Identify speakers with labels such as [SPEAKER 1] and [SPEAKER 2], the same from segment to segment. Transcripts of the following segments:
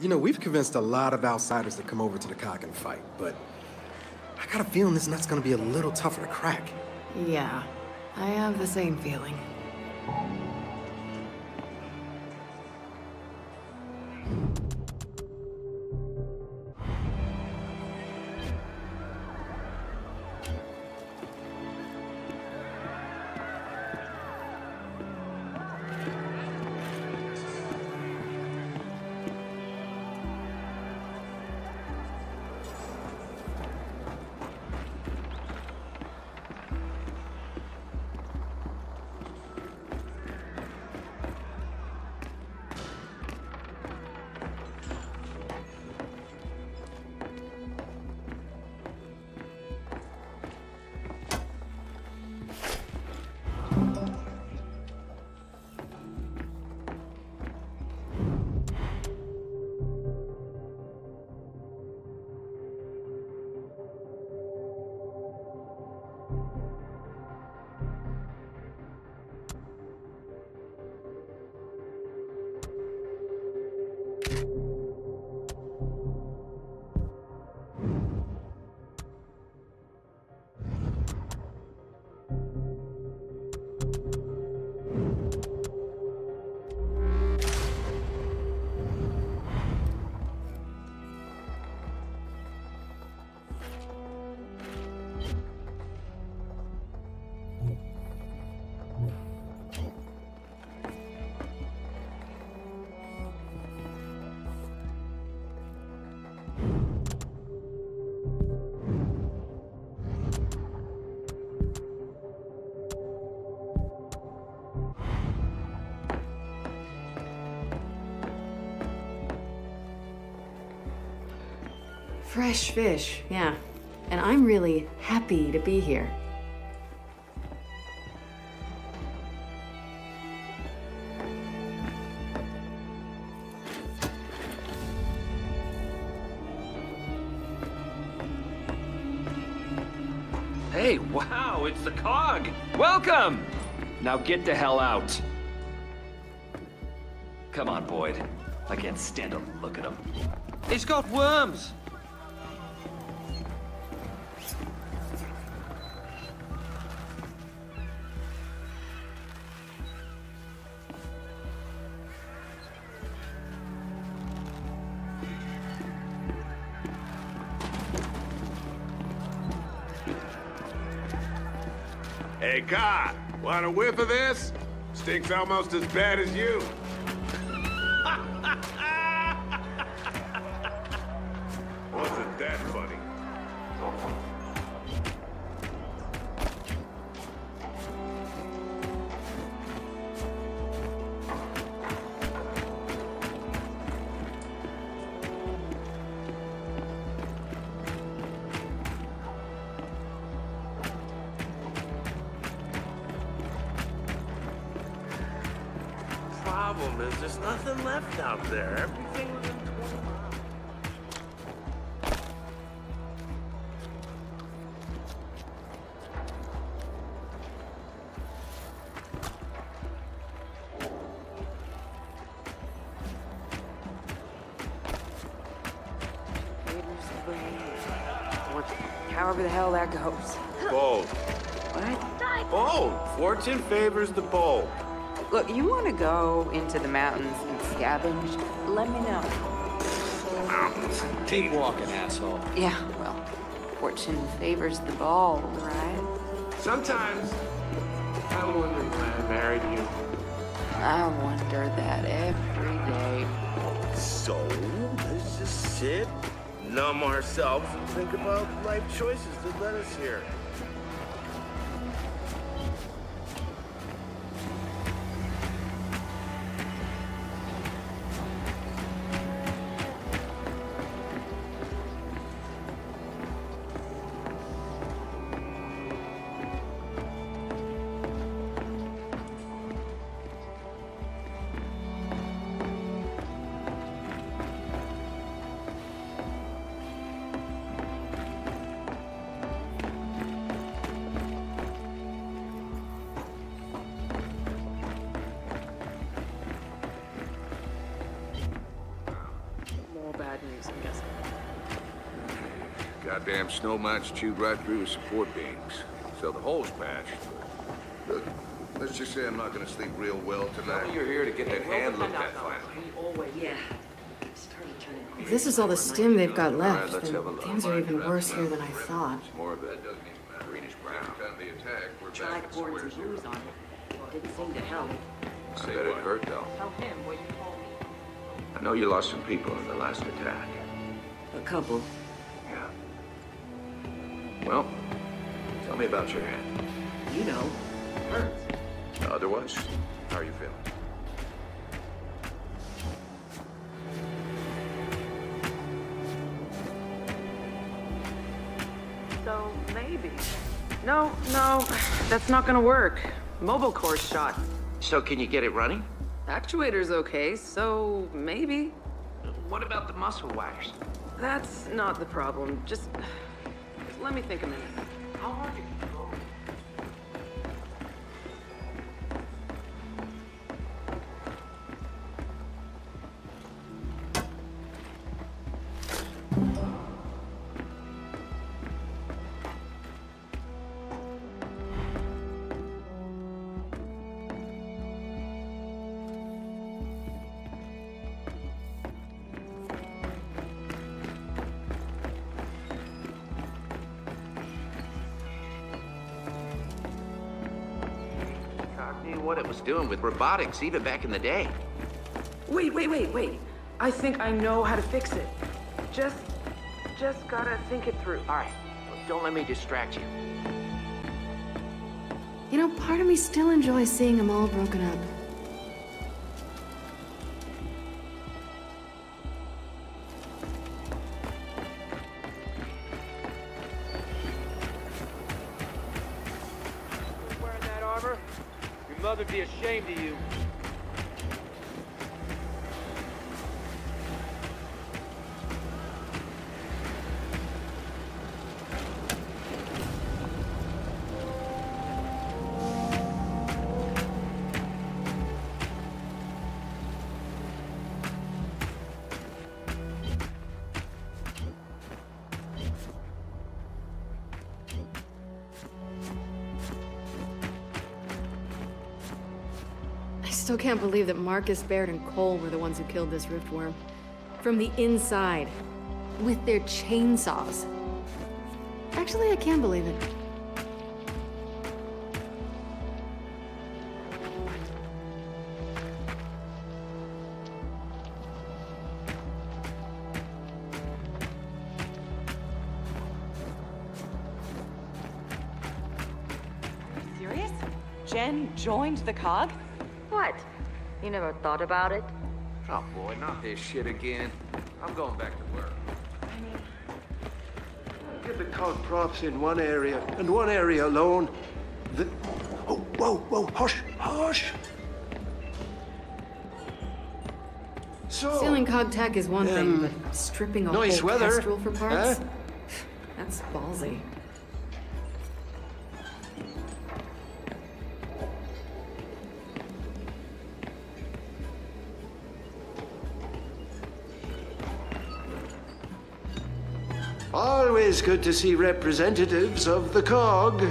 [SPEAKER 1] You know, we've convinced a lot of outsiders to come over to the COG and fight, but I got a feeling this nut's gonna be a little tougher to crack.
[SPEAKER 2] Yeah, I have the same feeling. Fresh fish, yeah. And I'm really happy to be here.
[SPEAKER 3] Hey, wow, it's the Cog! Welcome! Now get the hell out. Come on, Boyd. I can't stand to look at him. He's got worms!
[SPEAKER 4] Hey, Ka, want a whiff of this? Stinks almost as bad as you.
[SPEAKER 5] Problem is, there's nothing left out there. Everything was in 20 miles.
[SPEAKER 6] However the hell that goes.
[SPEAKER 5] Bold.
[SPEAKER 6] What?
[SPEAKER 5] Bold. Fortune favors the bold.
[SPEAKER 6] Look, you want to go into the mountains and scavenge? Let me know.
[SPEAKER 5] Mountains.
[SPEAKER 3] Keep walking, asshole.
[SPEAKER 6] Yeah, well, fortune favors the bold, right?
[SPEAKER 5] Sometimes I wonder why I married you.
[SPEAKER 6] I wonder that every day.
[SPEAKER 5] So, let's just sit, numb ourselves, and think about life choices that led us here.
[SPEAKER 4] Goddamn snow mounts chewed right through his support beams. So the hole's patched.
[SPEAKER 7] Look, let's just say I'm not gonna sleep real well tonight.
[SPEAKER 8] me you're here to get that hand looked at finally.
[SPEAKER 2] Yeah. If this is all the stim they've got left,
[SPEAKER 8] let's
[SPEAKER 2] then
[SPEAKER 8] have a look.
[SPEAKER 2] things are even worse here than I thought.
[SPEAKER 8] More of that
[SPEAKER 7] Doesn't even matter.
[SPEAKER 8] greenish brown.
[SPEAKER 7] Time of the attack, we're back
[SPEAKER 9] Tried
[SPEAKER 7] at
[SPEAKER 9] pouring
[SPEAKER 7] square
[SPEAKER 9] some
[SPEAKER 7] zero.
[SPEAKER 9] booze on it. Didn't seem to help.
[SPEAKER 8] I bet it hurt though.
[SPEAKER 9] Tell him what you told me.
[SPEAKER 8] I know you lost some people in the last attack.
[SPEAKER 9] A couple.
[SPEAKER 8] Yeah. Well, tell me about your hand.
[SPEAKER 9] You know. Hurts.
[SPEAKER 8] Otherwise, how are you feeling?
[SPEAKER 6] So maybe. No, no, that's not gonna work. Mobile core's shot.
[SPEAKER 8] So can you get it running?
[SPEAKER 6] Actuator's okay, so maybe.
[SPEAKER 8] What about the muscle wires?
[SPEAKER 6] That's not the problem. Just, just let me think a minute.
[SPEAKER 8] How hard you what it was doing with robotics even back in the day.
[SPEAKER 6] Wait, wait, wait, wait. I think I know how to fix it. Just, just gotta think it through.
[SPEAKER 8] All right, well, don't let me distract you.
[SPEAKER 2] You know, part of me still enjoys seeing them all broken up.
[SPEAKER 10] Ashamed of you.
[SPEAKER 2] Still can't believe that Marcus, Baird, and Cole were the ones who killed this riftworm. From the inside. With their chainsaws. Actually, I can believe it.
[SPEAKER 9] Serious? Jen joined the COG?
[SPEAKER 11] What? You never thought about it?
[SPEAKER 8] Oh boy, not this shit again. I'm going back to work.
[SPEAKER 12] Get the cog props in one area, and one area alone. The... Oh, whoa, whoa, hush, hush! So,
[SPEAKER 2] Stealing cog tech is one thing,
[SPEAKER 12] um,
[SPEAKER 2] but stripping a
[SPEAKER 12] nice
[SPEAKER 2] whole
[SPEAKER 12] weather,
[SPEAKER 2] kestrel for parts?
[SPEAKER 12] huh?
[SPEAKER 2] That's ballsy.
[SPEAKER 12] Always good to see representatives of the cog.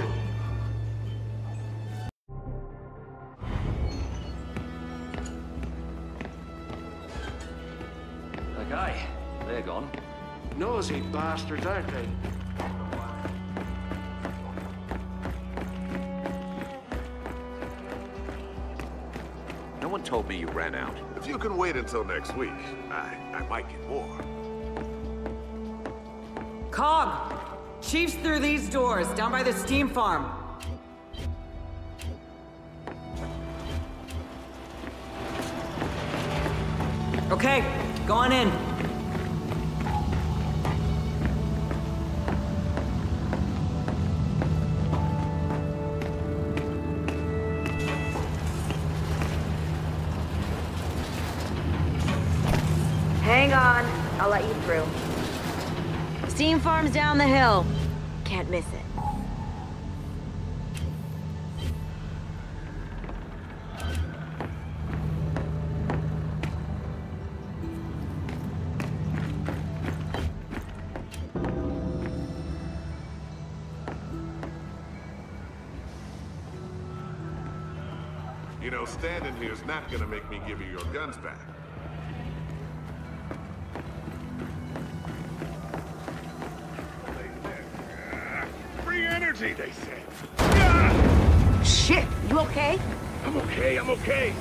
[SPEAKER 3] Okay, they're gone.
[SPEAKER 12] Nosy bastards, aren't they?
[SPEAKER 8] No one told me you ran out.
[SPEAKER 4] If you can wait until next week, I, I might get more.
[SPEAKER 9] COG! Chief's through these doors, down by the steam farm. Okay, go on in.
[SPEAKER 11] Hang on. I'll let you through. Steam farm's down the hill. Can't miss it.
[SPEAKER 4] You know, standing here's not gonna make me give you your guns back. Energy, they say.
[SPEAKER 11] Shit, you okay?
[SPEAKER 4] I'm okay, I'm okay.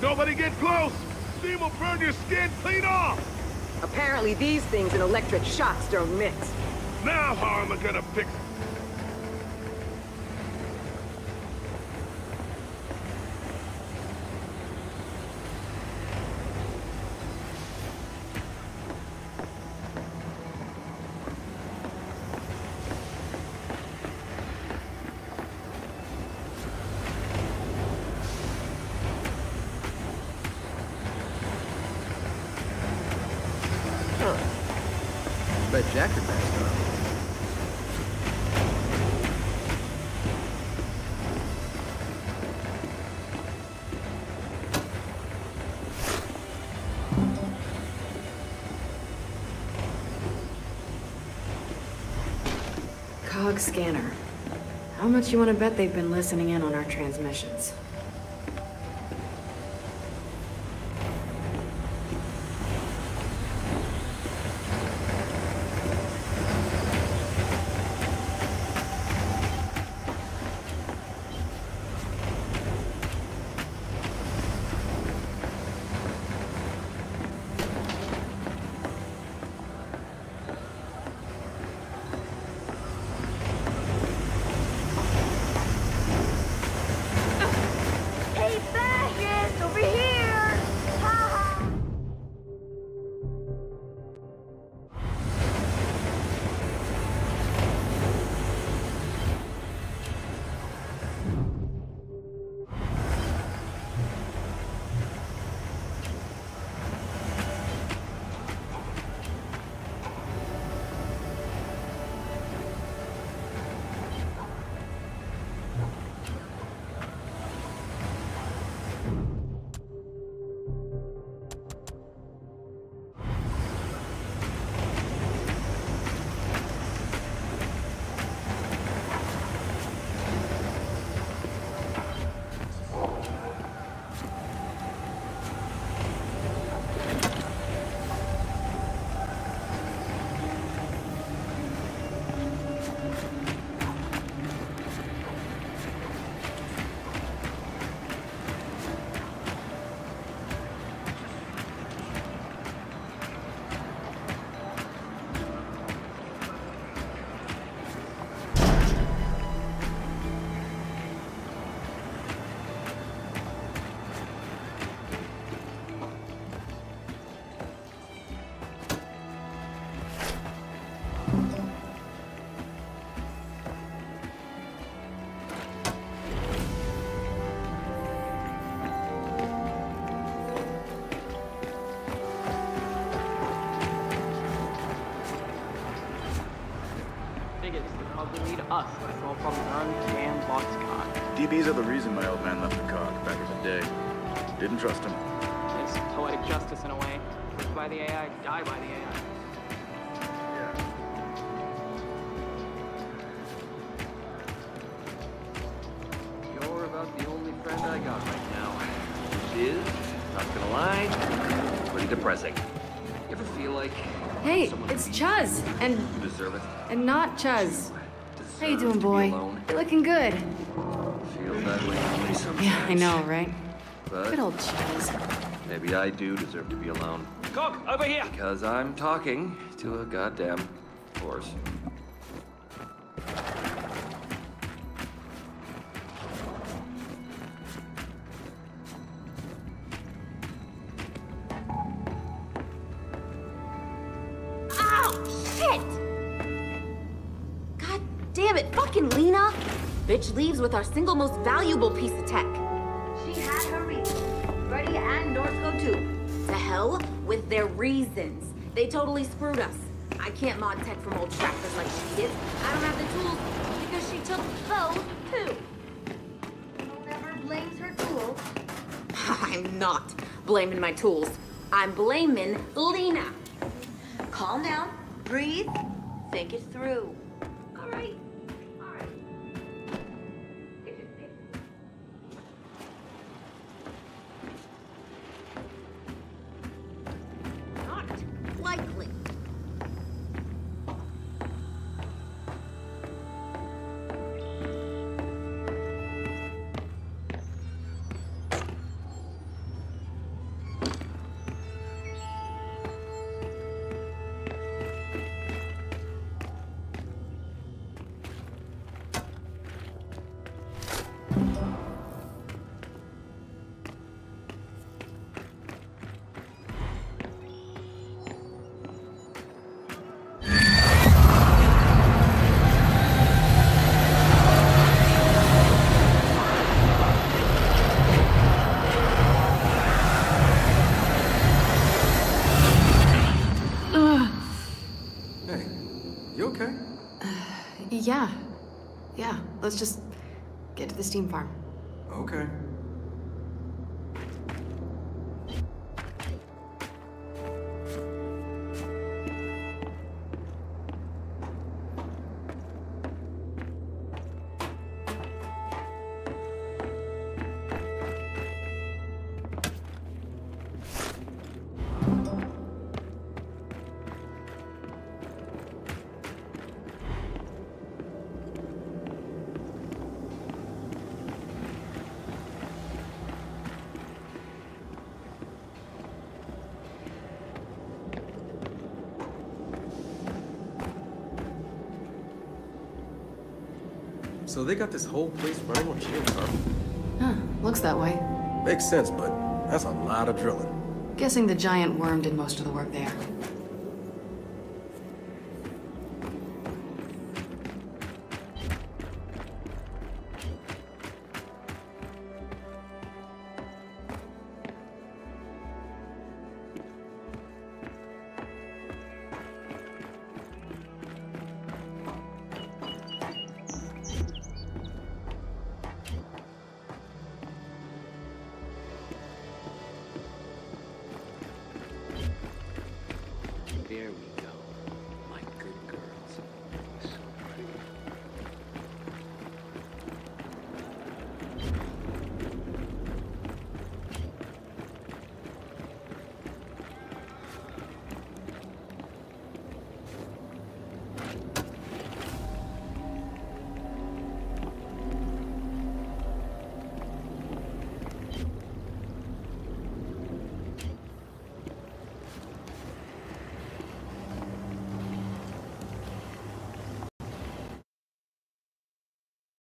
[SPEAKER 4] Nobody get close. Steam will burn your skin clean off.
[SPEAKER 6] Apparently these things and electric shocks don't mix.
[SPEAKER 4] Now how am I gonna fix
[SPEAKER 2] Cog scanner. How much you want to bet they've been listening in on our transmissions?
[SPEAKER 13] Biggest would probably lead us to solve from uncanned boxcar.
[SPEAKER 14] DeeBees are the reason my old man left the cog back in the day. Didn't trust him.
[SPEAKER 13] It's poetic justice in a way. Live by the AI, die by the AI.
[SPEAKER 3] You're about the only friend I got right now. Which is, not gonna lie, pretty depressing. You ever feel like
[SPEAKER 2] Hey, it's Chuz, and
[SPEAKER 3] you deserve it?
[SPEAKER 2] and not Chuz. How you doing, boy? You're looking good.
[SPEAKER 3] Feels that way sometimes.
[SPEAKER 2] Yeah, I know, right?
[SPEAKER 3] But
[SPEAKER 2] Good old Chuz.
[SPEAKER 3] maybe I do deserve to be alone.
[SPEAKER 10] Cog, over here!
[SPEAKER 3] Because I'm talking to a goddamn horse.
[SPEAKER 11] Leaves with our single most valuable piece of tech.
[SPEAKER 15] She had her reasons. Freddy and North go too.
[SPEAKER 11] To hell with their reasons. They totally screwed us. I can't mod tech from old tractors like she did. I don't have the tools because she took those too.
[SPEAKER 15] No never blames her tools.
[SPEAKER 11] I'm not blaming my tools. I'm blaming Lena.
[SPEAKER 15] Calm down, breathe, think it through.
[SPEAKER 2] Steam farm.
[SPEAKER 1] Okay. So they got this whole place running on geothermal?
[SPEAKER 2] Huh, looks that way.
[SPEAKER 1] Makes sense, but that's a lot of drilling.
[SPEAKER 2] Guessing the giant worm did most of the work there.